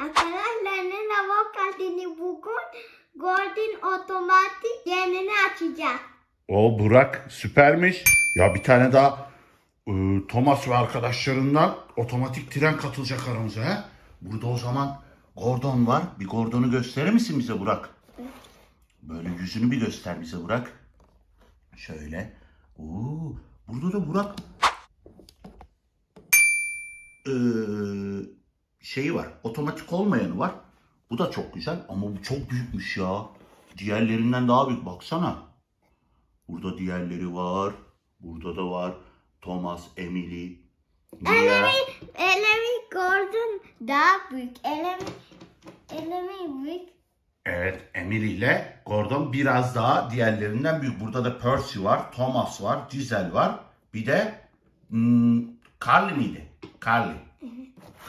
Arkadaşlar ne avokadını bugün Golden otomatik yerini açacak. O Burak süpermiş. Ya bir tane daha e, Thomas ve arkadaşlarından otomatik tren katılacak aramıza. He? Burada o zaman Gordon var. Bir Gordon'u gösterir misin bize Burak? Böyle yüzünü bir göster bize Burak. Şöyle. Oo, burada da Burak e, şeyi var. Otomatik olmayanı var. Bu da çok güzel ama bu çok büyükmüş ya. Diğerlerinden daha büyük baksana. Burada diğerleri var. Burada da var. Thomas, Emily. Mia. Elemi Golden daha büyük. Elemi, elemi büyük. Evet, Emily ile Gordon biraz daha diğerlerinden büyük. Burada da Percy var, Thomas var, Giselle var. Bir de hmm, Carly miydi? Carly.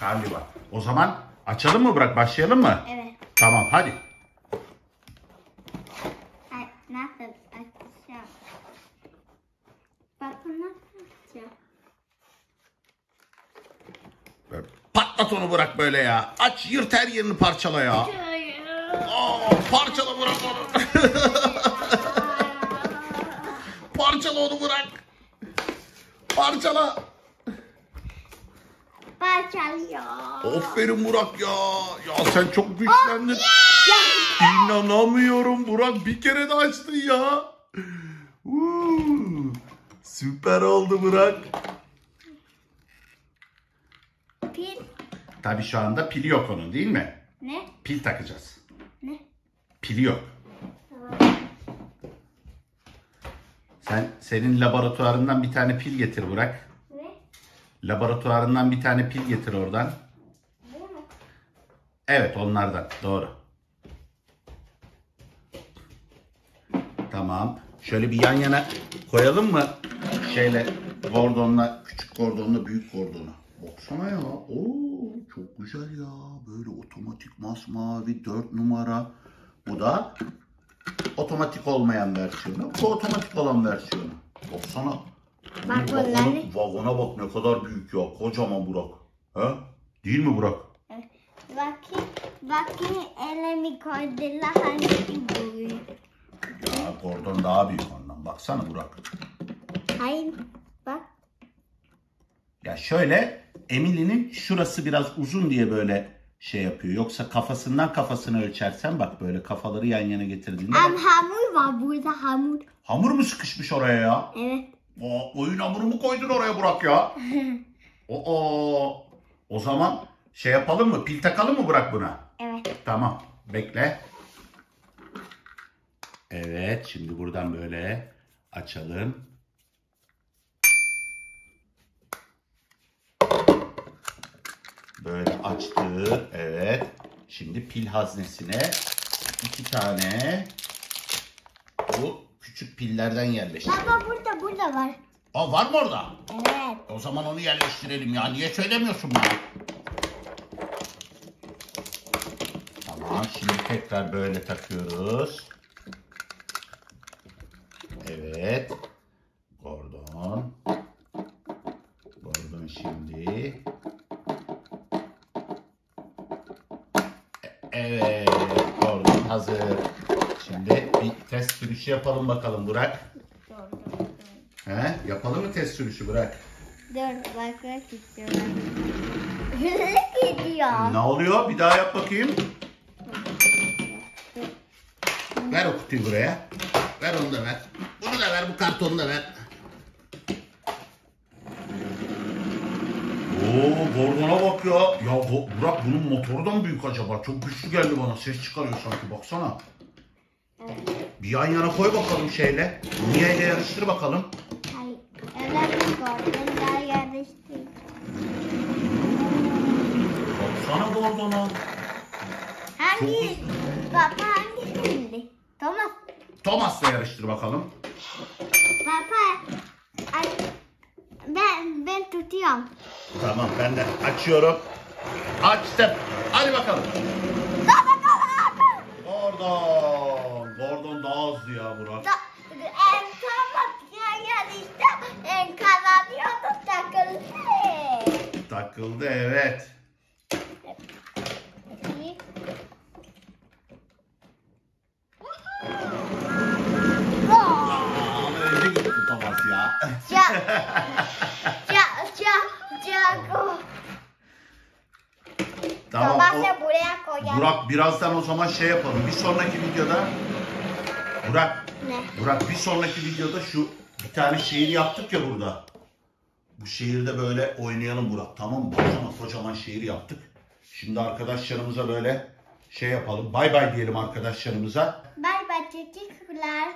Var. O zaman açalım mı Burak? Başlayalım mı? Evet. Tamam hadi. Ay, nasıl açacağım? Bakın nasıl açacağım. Böyle Patlat onu Burak böyle ya. Aç yırt her yerini parçala ya. Aa, parçala Burak onu. parçala onu Burak. Parçala. Parçalıyor. Aferin Burak ya. Ya sen çok güçlendin. İnanamıyorum Burak. Bir kere de açtın ya. Uuu, Süper oldu Burak. Pil. Tabii şu anda pili yok onun değil mi? Ne? Pil takacağız. Ne? Pili yok. Tamam. Sen senin laboratuvarından bir tane pil getir Burak. Laboratuvarından bir tane pil getir oradan. Evet onlardan. Doğru. Tamam. Şöyle bir yan yana koyalım mı? Şeyle Gordon'la küçük Gordon'la büyük Gordon'u. Baksana ya. Oo çok güzel ya. Böyle otomatik masmavi 4 numara. Bu da otomatik olmayan versiyonu. Bu otomatik olan versiyonu. Baksana. Bak Bu vagona, bak ne kadar büyük ya. Kocaman Burak. He? Değil mi Burak? Bakayım, bakayım elimi koydular büyük. Ya Gordon daha büyük ondan. Baksana Burak. Hayır, bak. Ya şöyle Emily'nin şurası biraz uzun diye böyle şey yapıyor. Yoksa kafasından kafasını ölçersen bak böyle kafaları yan yana getirdiğinde Am bak, hamur var burada hamur. hamur mu sıkışmış oraya ya? Evet. O oyun hamuru mu koydun oraya Burak ya? Oo. O zaman şey yapalım mı? Pil takalım mı Burak buna? Evet. Tamam. Bekle. Evet. Şimdi buradan böyle açalım. Böyle açtı. Evet. Şimdi pil haznesine iki tane bu küçük pillerden yerleştirelim. Baba burada burada var. Aa, var mı orada? Evet. O zaman onu yerleştirelim ya. Niye söylemiyorsun bana? Tamam. Şimdi tekrar böyle takıyoruz. Evet. Gordon. Gordon şimdi. E- Evet. Gordon hazır. Şimdi bir test sürüşü yapalım bakalım Burak. Dur dur dur. He? Yapalım mı test sürüşü Burak? Dur bakmak istiyorum. Hızlı gidiyor. Ne oluyor? Bir daha yap bakayım. Ver o kutuyu buraya. Ver onu da ver. Bunu da ver, bu kartonu da ver. Oo, Gordon'a bak ya. Ya bu- Burak bunun motoru da mı büyük acaba? Çok güçlü geldi bana. Ses çıkarıyor sanki. Baksana. Bir yan yana koy bakalım şeyle. Mia ile yarıştır bakalım. Hayır. Evet gördüm. Daha yarıştı. Baksana Gordon'a. Hangi? Baba hangi şimdi? Thomas. Thomas'la yarıştır bakalım. Baba. Ay, ben ben tutuyorum. Tamam ben de açıyorum. Açtım. Hadi bakalım. Baba baba. Gordon. Bundan daha hızlı ya Burak. Da, e, tamam yarışta e, kazanıyordum takıldı. Takıldı evet. Tamam. Babamla buraya koyalım. Burak birazdan o zaman şey yapalım. Bir sonraki videoda Burak Ne? Burak bir sonraki videoda şu bir tane şehir yaptık ya burada. Bu şehirde böyle oynayalım Burak. Tamam mı? Baksana kocaman şehir yaptık. Şimdi arkadaşlarımıza böyle şey yapalım. Bay bay diyelim arkadaşlarımıza. Bay bay teşekkürler.